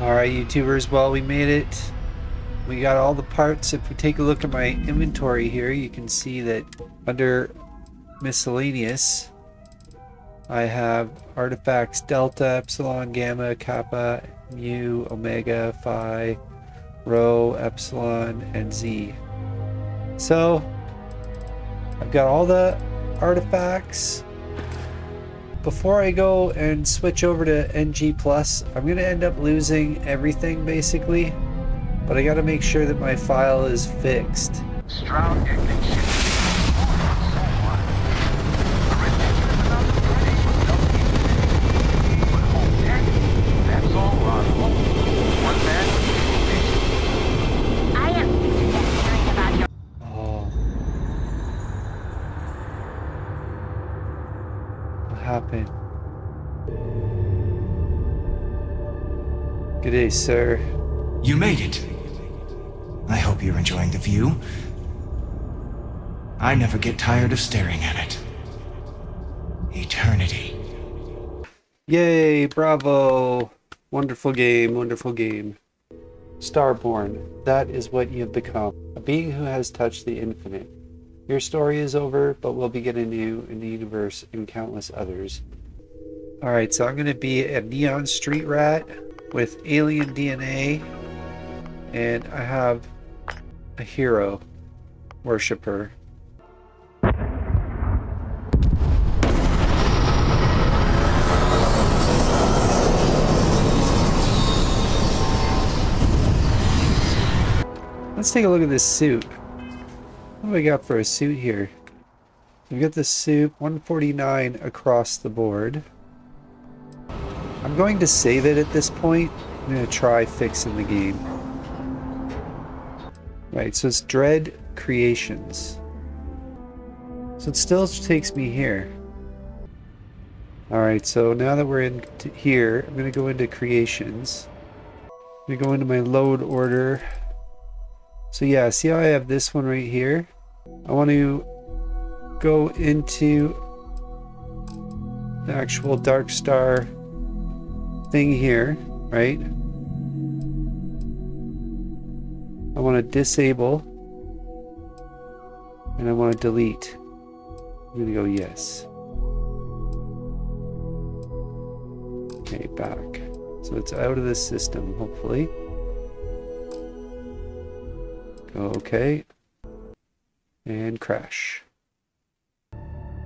Alright YouTubers, well we made it. We got all the parts. If we take a look at my inventory here, you can see that under miscellaneous, I have artifacts delta, epsilon, gamma, kappa, mu, omega, phi, rho, epsilon, and z. So, I've got all the artifacts. Before I go and switch over to NG+, I'm going to end up losing everything basically. But I got to make sure that my file is fixed. Ignition. That's all, Roswell. One man, I am just hearing about your Oh. What happened? Good day, sir. You made it. I hope you're enjoying the view. I never get tired of staring at it. Eternity. Yay, bravo! Wonderful game, wonderful game. Starborn, that is what you have become. A being who has touched the infinite. Your story is over, but we'll begin anew in the universe and countless others. Alright, so I'm going to be a neon street rat with alien DNA, and I have a hero worshiper. Let's take a look at this suit. What do we got for a suit here? We've got the suit 149 across the board. I'm going to save it at this point. I'm going to try fixing the game. Right, so it's Dread Creations. So it still takes me here. Alright, so now that we're in here, I'm going to go into Creations. I'm going to go into my load order. So yeah, see how I have this one right here? I want to go into the actual Dark Star thing here, right? I want to disable and I want to delete. I'm going to go yes. Okay, back. So it's out of the system, hopefully. Go okay. And crash.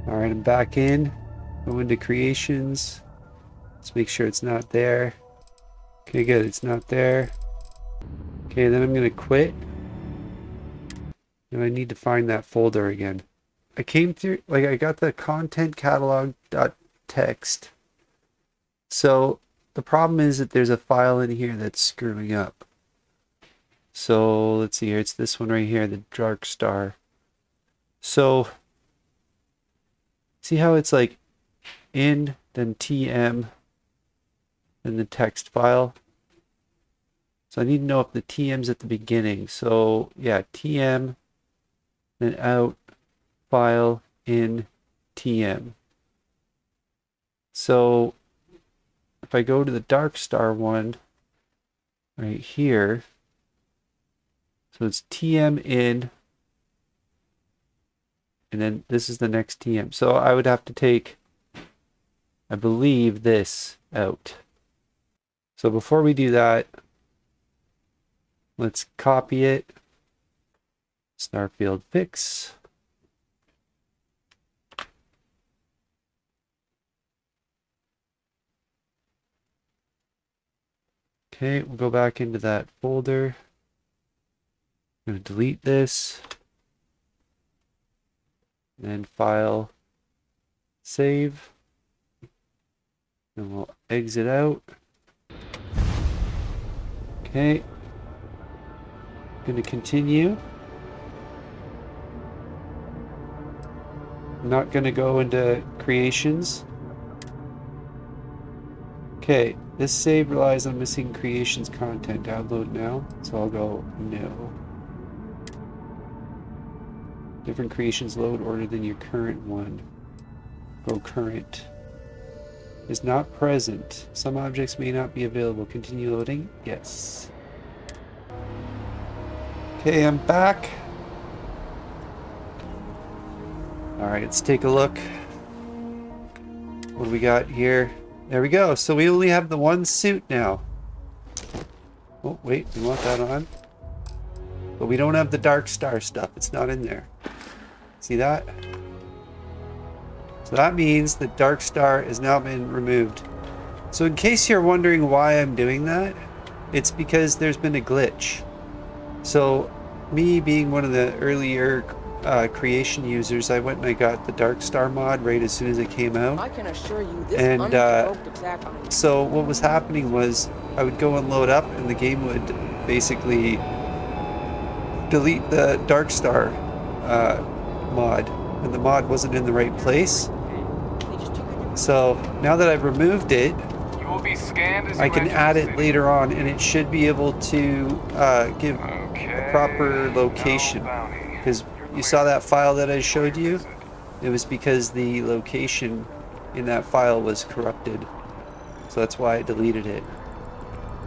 Alright, I'm back in. Go into creations. Let's make sure it's not there. Okay, good, it's not there. Okay, then I'm gonna quit. And I need to find that folder again. I came through, like I got the content catalog dot text. So the problem is that there's a file in here that's screwing up. So let's see here, it's this one right here, the Dark Star. So see how it's like in, then TM, then the text file. So I need to know if the TM's at the beginning. So yeah, TM, then out, file, in, TM. So if I go to the Dark Star one right here, so it's TM in, and then this is the next TM. So I would have to take, I believe, this out. So before we do that, let's copy it. Starfield fix. Okay, we'll go back into that folder. I'm going to delete this. And file, save. And we'll exit out. Okay. Going to continue. I'm not going to go into creations. Okay, this save relies on missing creations content. Download now. So I'll go no. Different creations load order than your current one. Go current. Is not present. Some objects may not be available. Continue loading. Yes. Okay, I'm back. Alright, let's take a look. What do we got here? There we go. So we only have the one suit now. Oh, wait. We want that on. But we don't have the Dark Star stuff. It's not in there. See that? So that means that Dark Star has now been removed. So in case you're wondering why I'm doing that, it's because there's been a glitch. So me being one of the earlier uh, creation users, I went and I got the Dark Star mod right as soon as it came out. I can assure you this And, uh, unprovoked attack on So what was happening was I would go and load up and the game would basically delete the Dark Star uh, mod and the mod wasn't in the right place. They just took it. So now that I've removed it, You will be scanned as I can add it later on and it should be able to uh, give Okay. proper location. Because You're you saw that file that I showed you? It was because the location in that file was corrupted. So that's why I deleted it.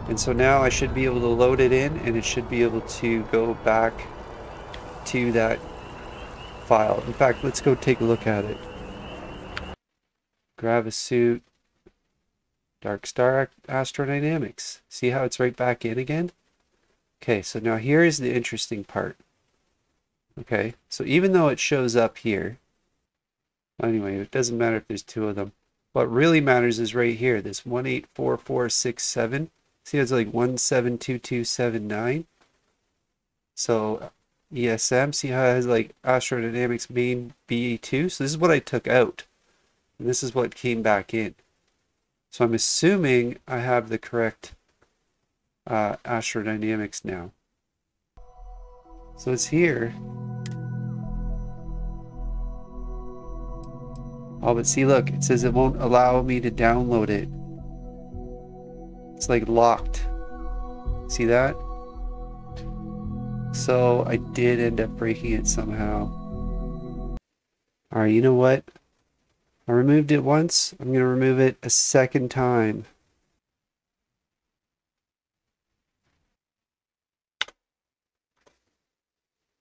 And so now I should be able to load it in and it should be able to go back to that file. In fact, let's go take a look at it. Gravisuit, Dark Star Astrodynamics. See how it's right back in again? Okay, so now here is the interesting part. Okay, so even though it shows up here, anyway, it doesn't matter if there's two of them. What really matters is right here, this 184467. See, it's like 172279. So ESM, see how it has like Astrodynamics main BA2? So this is what I took out. This is what came back in. So I'm assuming I have the correct uh, Astrodynamics now. So it's here. Oh, but see, look, it says it won't allow me to download it. It's like locked. See that? So I did end up breaking it somehow. Alright, you know what? I removed it once. I'm going to remove it a second time.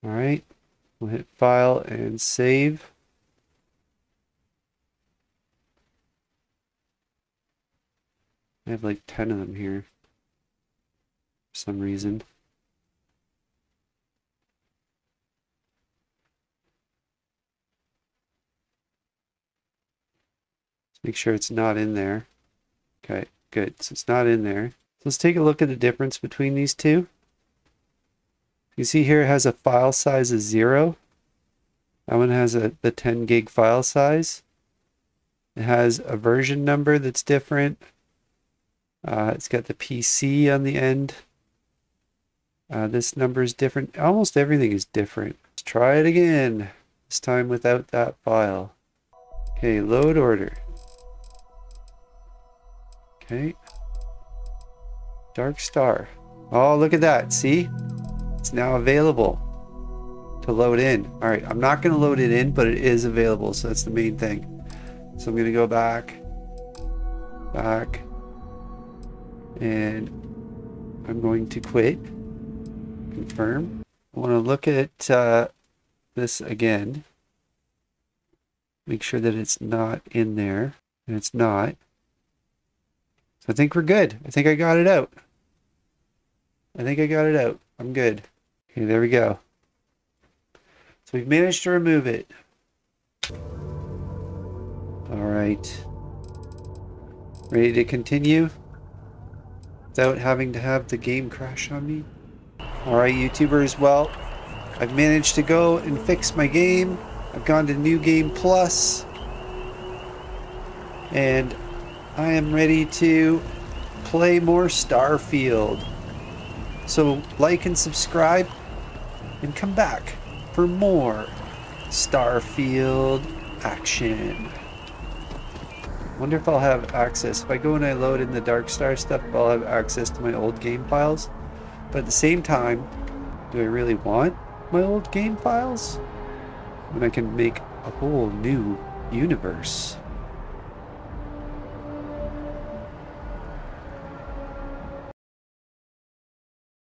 Alright, we'll hit file and save. I have like 10 of them here for some reason. Make sure it's not in there. Okay, good. So it's not in there. So let's take a look at the difference between these two. You see here it has a file size of zero. That one has a the 10 gig file size. It has a version number that's different. Uh, it's got the PC on the end. Uh, this number is different. Almost everything is different. Let's try it again. This time without that file. Okay, load order. Okay. Dark Star. Oh, look at that. See? It's now available to load in. All right, I'm not going to load it in, but it is available, so that's the main thing. So I'm going to go back, back, and I'm going to quit, confirm. I want to look at uh, this again, make sure that it's not in there, and it's not. So I think we're good. I think I got it out. I think I got it out. I'm good. Okay, there we go. So we've managed to remove it. All right. Ready to continue without having to have the game crash on me? All right, YouTubers. Well, I've managed to go and fix my game. I've gone to New Game Plus. Plus, and I am ready to play more Starfield. So like and subscribe and come back for more Starfield action. Wonder if I'll have access. If I go and I load in the Dark Star stuff, I'll have access to my old game files. But at the same time, do I really want my old game files? When I can make a whole new universe.